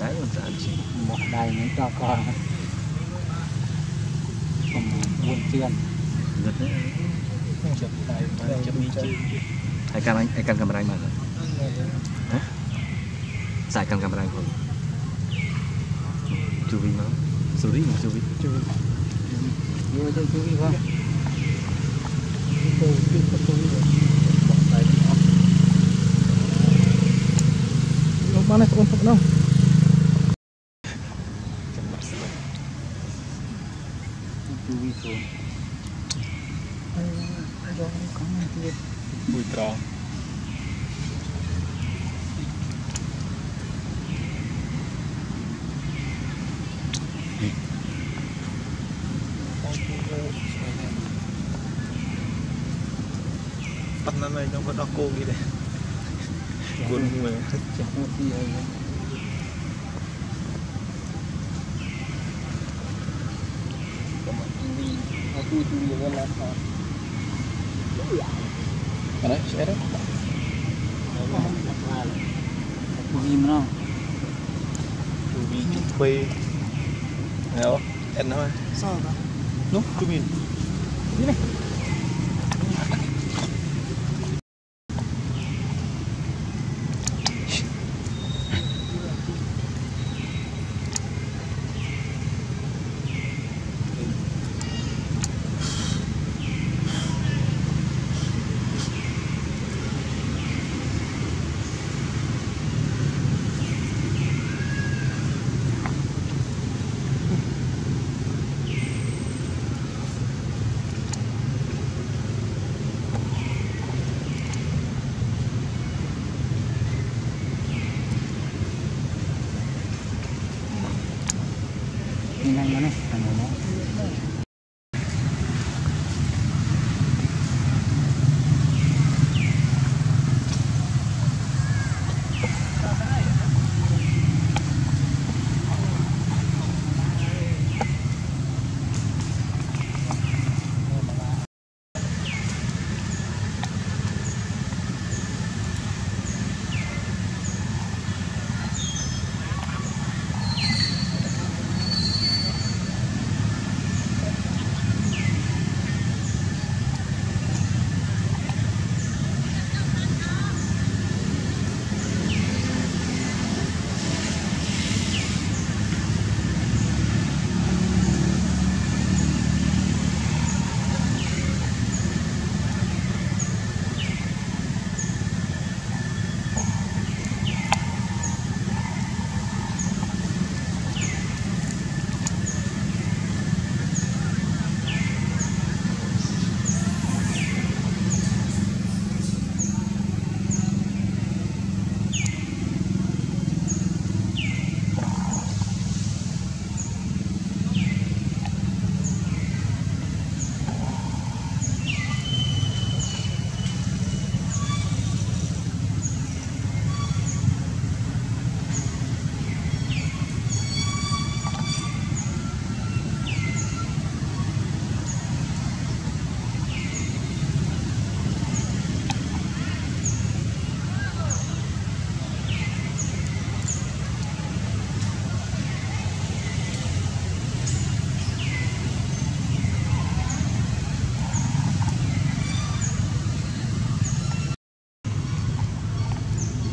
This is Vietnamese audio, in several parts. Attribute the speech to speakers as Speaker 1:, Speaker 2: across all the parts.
Speaker 1: đáy còn sao chị.
Speaker 2: Một đầy những cho con không buồn tiền
Speaker 1: giật đấy.
Speaker 2: Chụp đầy
Speaker 1: chụp mi chứ. Ai căn anh ai căn camera anh mà hả? Xài căn camera anh không? Chú vi mà. Sorry mà chú vi
Speaker 2: chú vô cho chú đi không tôi biết tôi rồi. Bỏ tay đi. Ốc lúc mana kau untuk nong chú vi xuống
Speaker 3: vi số bụi trò bắt nó này nó có đo cô đi đây. Cuốn người
Speaker 2: chắc một tí rồi Ano, sir? Pagpagin mo na. Tubig, tubay. Ano? Ano? Saan
Speaker 3: ba? No, みんな今ね、あの、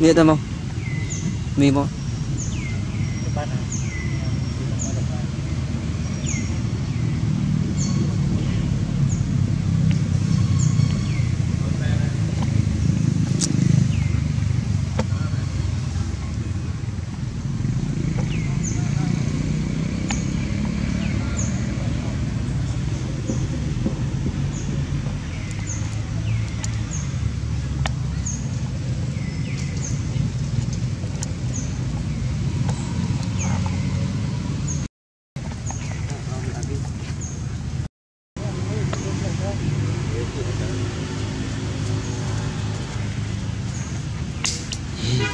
Speaker 3: nghĩa tâm
Speaker 2: không? Mi
Speaker 3: không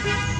Speaker 3: Bye.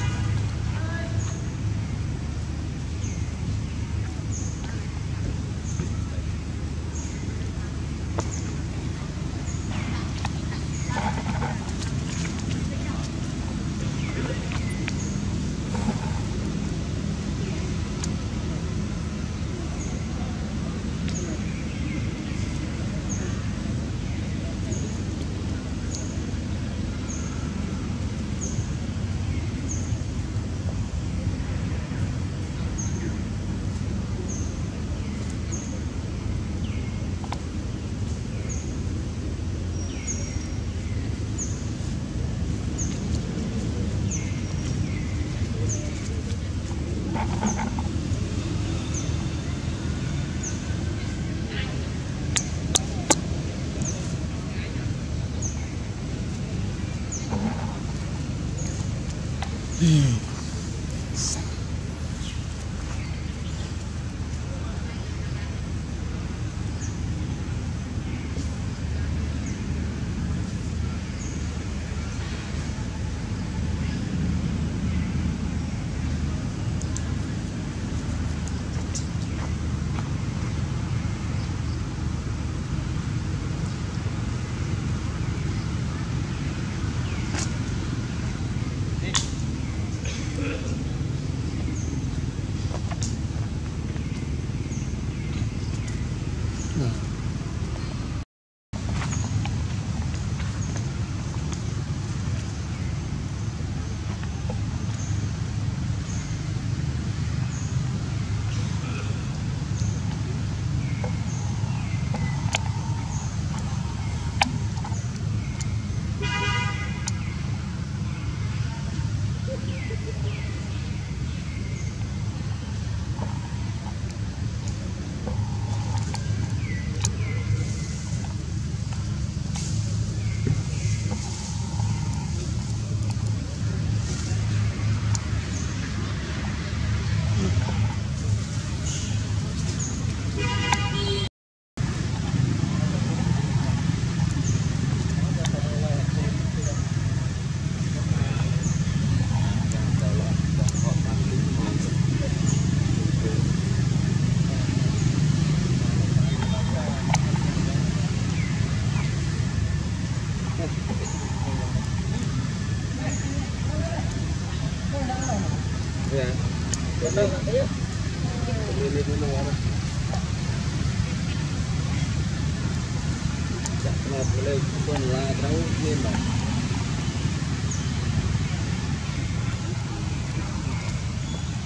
Speaker 3: មាន
Speaker 2: Nhìn anh nó này, thằng nó
Speaker 4: Nghĩa tâm không? Mì không?
Speaker 2: lên con la trâu nhiên mà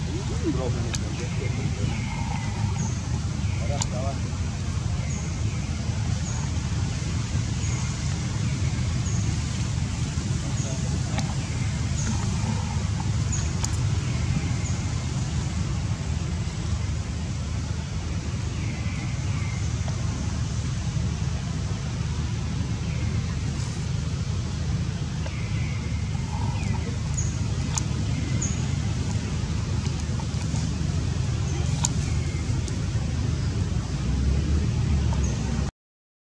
Speaker 2: Hãy subscribe cho kênh Ghiền Mì Gõ